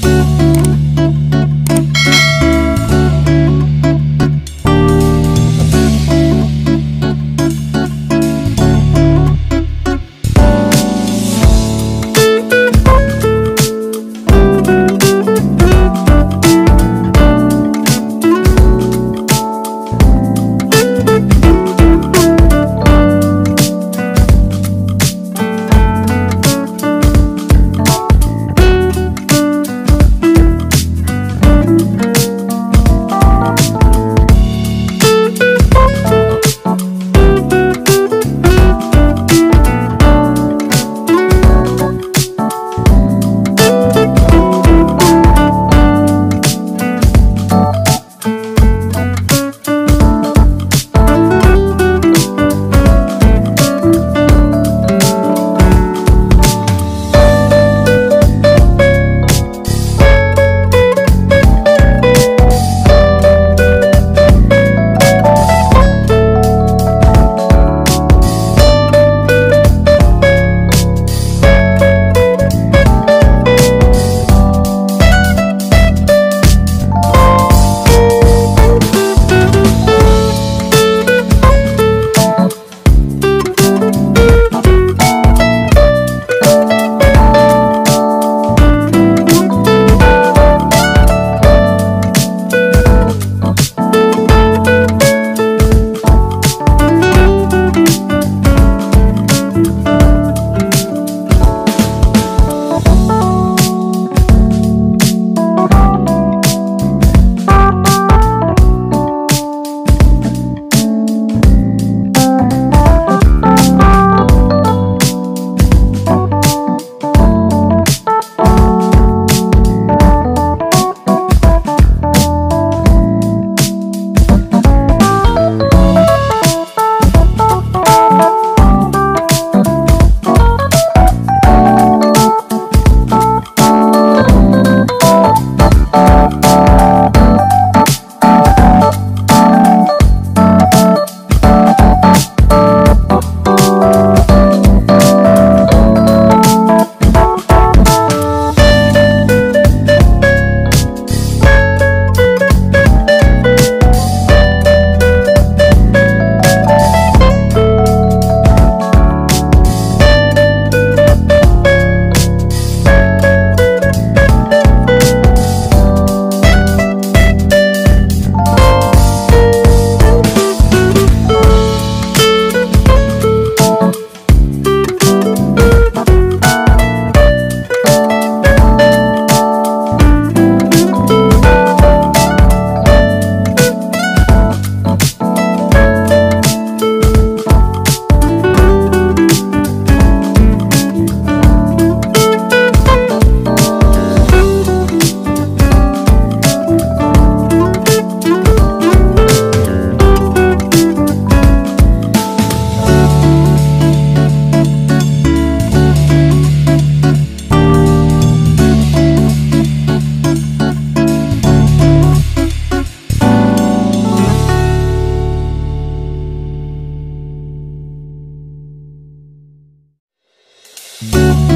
Thank Música